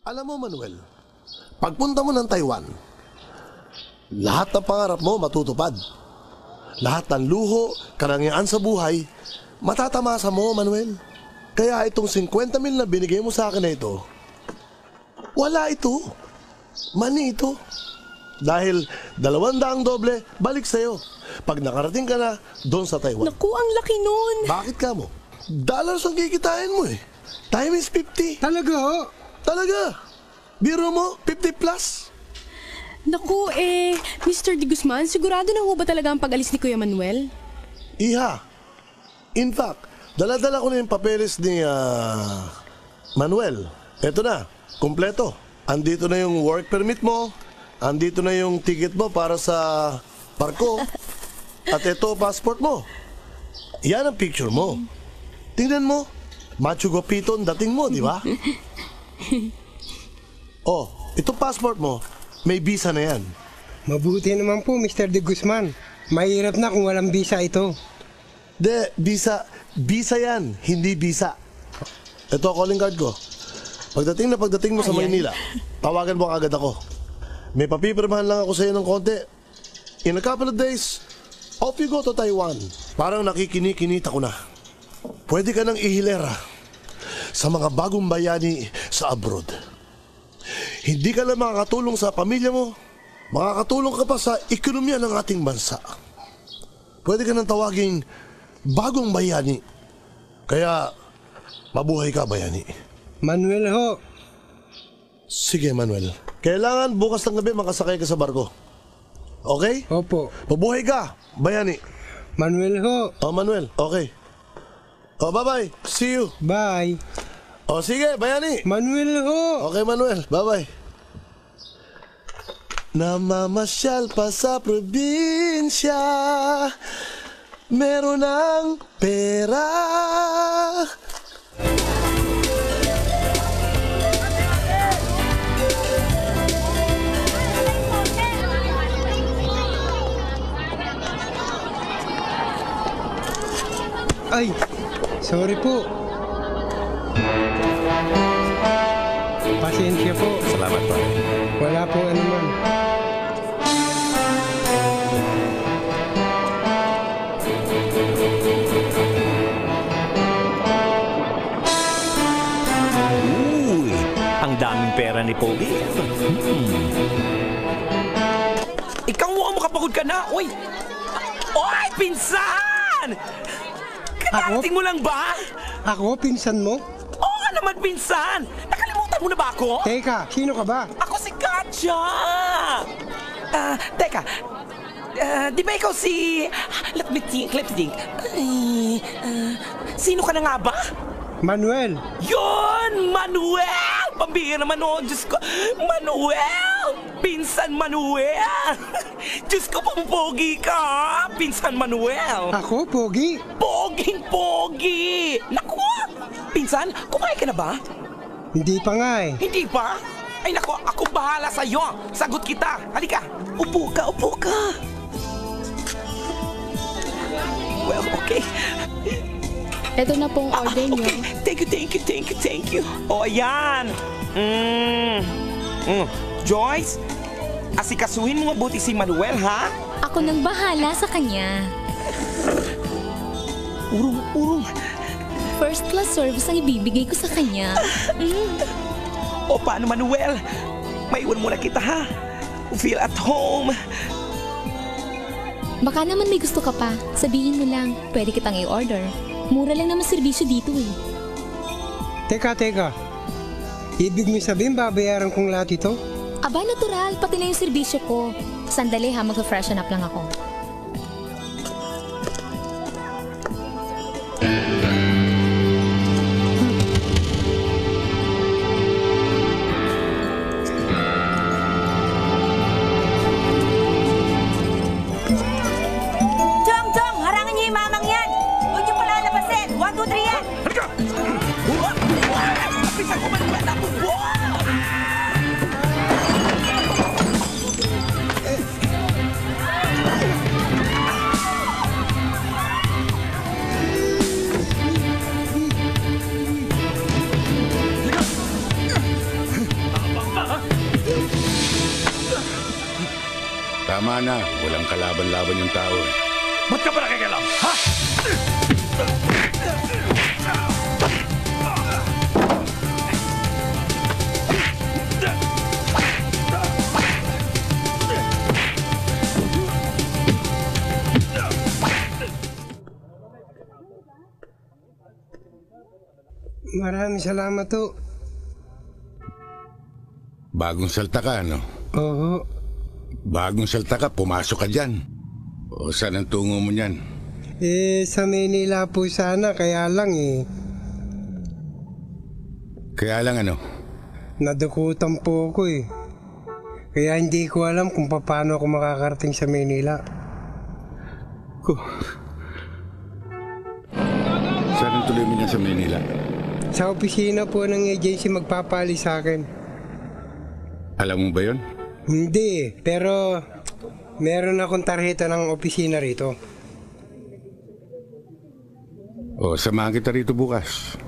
Alam mo, Manuel, pagpunta mo ng Taiwan, lahat ng pangarap mo matutupad. Lahat ng luho, karangyaan sa buhay, matatamasa mo, Manuel. Kaya itong 50 mil na binigay mo sa akin na ito, wala ito. Mani ito. Dahil dalawang daang doble, balik sa'yo. Pag nakarating ka na, doon sa Taiwan. Naku, ang laki nun. Bakit ka mo? Dollars ang kikitain mo eh. Time is 50. Talaga ho? Talaga. Biro mo, 50 plus. Naku, eh, Mr. De Guzman, sigurado na ho ba talaga ang pag-alis ni Kuya Manuel? Iha. In fact, dala-dala ko na yung papeles ni ah, Manuel. Eto na, kumpleto. Andito na yung work permit mo. Andito na yung ticket mo para sa barko. At ito, passport mo. Yan ang picture mo. Tingnan mo. Machu Gopito ang dating mo, di ba? oh, itong passport mo, may visa na yan. Mabuti naman po, Mr. De Guzman. Mahirap na kung walang visa ito. De, visa, visa yan, hindi visa. Ito, calling card ko. Pagdating na pagdating mo sa Ayan. Maynila, tawagan mo agad ako. May papipirmahan lang ako sa iyo ng konti. In a couple of days, off you go to Taiwan. Parang nakikinikinita ko na. Pwede ka nang ihilera sa mga bagong bayani sa abroad. Hindi ka lang makakatulong sa pamilya mo, makakatulong ka pa sa ekonomiya ng ating bansa. Pwede ka nang tawaging bagong bayani. Kaya, mabuhay ka bayani. Manuel ho. Sige, Manuel. Kailangan bukas ng gabi makasakay ka sa barko. Okay? Opo. Mabuhay ka, bayani. Manuel ho. Oh, Manuel, okay. Oh, bye-bye. See you. Bye. Oh, sige, bayani. Manuel ho. Okay, Manuel. Bye-bye. Namamasyal pa sa probinsya Meron ng pera Ay, sorry po. Pasensya po. Salamat po. Wala po anuman. Uy, ang daming pera ni Pogi. Hmm. Ikaw mukhang makapagod ka na. Uy! Uy, pinsan! Kakarating mo lang ba? Ako, pinsan mo? Oo nga naman, pinsan! Nakalimutan mo na ba ako? Teka, sino ka ba? Ako si Katja! Ah, teka. Ah, di ba ikaw si... Let me think, let me think. Ay, ah, sino ka na nga ba? Manuel. Yun! Manuel! Pambihira naman oh, Diyos ko. Manuel! Pinsan Manuel! Diyos ko, pampogi ka! Pinsan Manuel! Ako, Pogi. Poging pogi! Naku! Pinsan, kumain ka na ba? Hindi pa nga eh. Hindi pa? Ay naku, ako bahala sa'yo. Sagot kita. Halika. Upo ka, upo ka. Well, okay. Ito na pong order niyo. Okay. Thank you, thank you, thank you, thank you. O, ayan. Mm. Mm. Joyce, asikasuhin mo mabuti si Manuel, ha? Ako nang bahala sa kanya. Urong, urong. First class service ang ibibigay ko sa kanya. O, paano, Manuel? Maiwan muna kita, ha? Feel at home. Baka naman may gusto ka pa. Sabihin mo lang, pwede kitang i-order. Mura lang naman serbisyo dito eh. Teka, teka. Ibig mo sabihin babayaran kong lahat ito? Aba, natural. Pati na yung serbisyo ko. Sandali ha, mag-freshen up lang ako. Kalaban-laban yung tao. eh. Ba't ka ba nakikialam? Ha? Maraming salamat to. Bagong salta ka, ano? Oo. Bagong salta ka, pumasok ka dyan. O saan ang tungo mo niyan? Eh, sa Manila po sana, kaya lang eh. Kaya lang ano, Nadukutan po ako eh. Kaya hindi ko alam kung paano ako makakarating sa Manila. saan ang tuloy mo niyan sa Manila? Sa opisina po ng agency magpapali sa akin. Alam mo ba yon? Hindi, pero meron akong tarjeta ng opisina rito. O samahan kita rito bukas.